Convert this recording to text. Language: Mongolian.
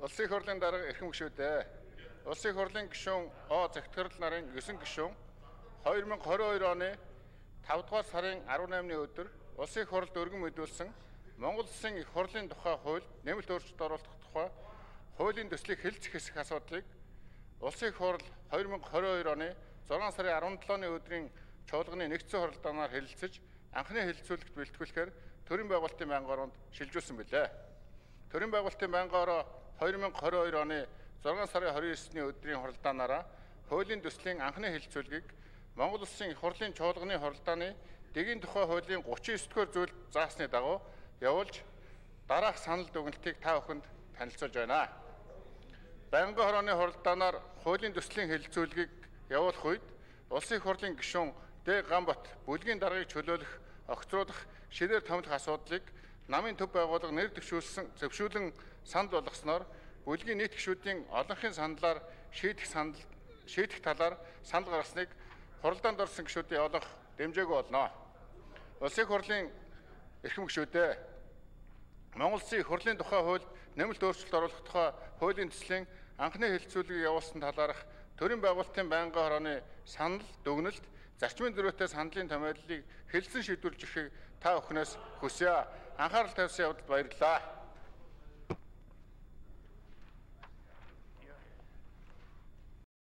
Улсын их хурлын дарга эрхэм гишүүдээ. Улсын их хурлын гишүүн О Загтгарл нарын 9 гишүүн 2022 оны 5 дугаар сарын 18-ны өдөр Улсын их хурлд өргөн мэдүүлсэн Монгол Улсын их хурлын тухай хууль нэмэлт өөрчлөлт оруулах тухай хуулийн төслийг хэлцэх хэсэг асуудлыг Улсын их хурл 2022 оны 6 сарын 17-ны өдрийн чуулганы нэгдсэн хуралдаанаар хэлэлцэж анхны хэлэлцүүлэгт бэлтгүүлэхээр төрийн байгуулалтын байнгын ороонд шилжүүлсэн билээ. Төрийн байгуулалтын байнгын ороо 2022 оны 6 сарын 29-ний өдрийн хуралдаанаараа хуулийн төслийн анхны хэлэлцүүлгийг Монгол Улсын их хурлын чуулганы хуралдааны дэгийн тухай хуулийн 39-р зүйл заасны дагуу явуулж дараах санал дүгнэлтийг та бүхэнд танилцуулж байна. Байнгын хорооны хуралдаанаар хуулийн төслийн хэлэлцүүлгийг явуулах үед Улсын их хурлын гишүүн Д Гамбат бүлгийн даргаыг чөлөөлөх, огцруудах, ширээр томлох асуудлыг намын төв байгууллага нэр дэвшүүлсэн зөвшөөрлөн санал болгосноор бүлгийн нийт гишүүдийн олонхын саналаар шийдэх санал шийдэх талаар санал гаргасныг хуралдаанд орсон гишүүдийн олонх дэмжээгүй болно. Улсын хурлын эрхэм гишүүдээ Монгол Улсын хурлын тухай хууль нэмэлт өөрчлөлт оруулах тухай хуулийн төслийн анхны хэлэлцүүлгийг явуулсан талаарх төрийн байгуулалтын байнгын хорооны санал дүгнэлт зарчмын зөрүүтэй сандлын томьёоллыг хэлсэн шийдвэрлэж өгөхийг та бүхнээс хүсье. Анхаарал тавьсан явдалд баярлалаа.